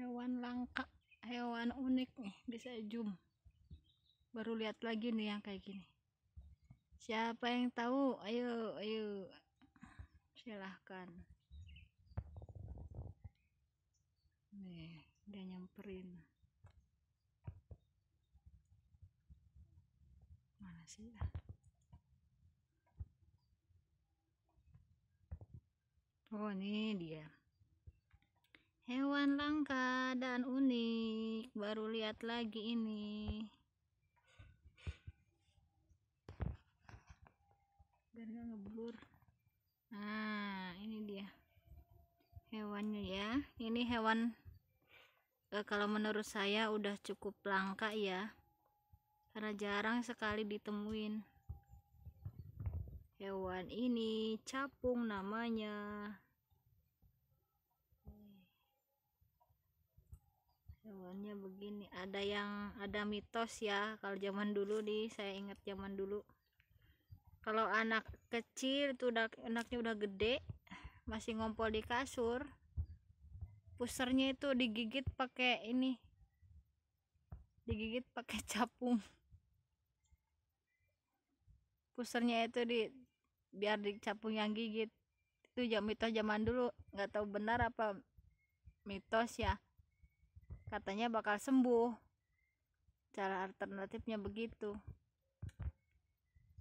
hewan langka hewan unik nih bisa zoom. Baru lihat lagi nih yang kayak gini. Siapa yang tahu? Ayo ayo. Silahkan. Nih dia nyamperin. Mana sih? Ya oh ini dia hewan langka dan unik baru lihat lagi ini. Biar nggak ngeblur. Nah ini dia hewannya ya. Ini hewan eh, kalau menurut saya udah cukup langka ya. Karena jarang sekali ditemuin. Hewan ini capung namanya hewannya begini ada yang ada mitos ya kalau zaman dulu nih saya ingat zaman dulu. Kalau anak kecil tuh udah anaknya udah gede masih ngompol di kasur pusernya itu digigit pakai ini digigit pakai capung. Pusernya itu di biar dicapung yang gigit. Itu jam mitos zaman dulu nggak tahu benar apa mitos ya katanya bakal sembuh. Cara alternatifnya begitu.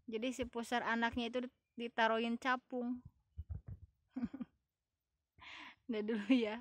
Jadi si pusar anaknya itu ditaruhin capung. Udah dulu ya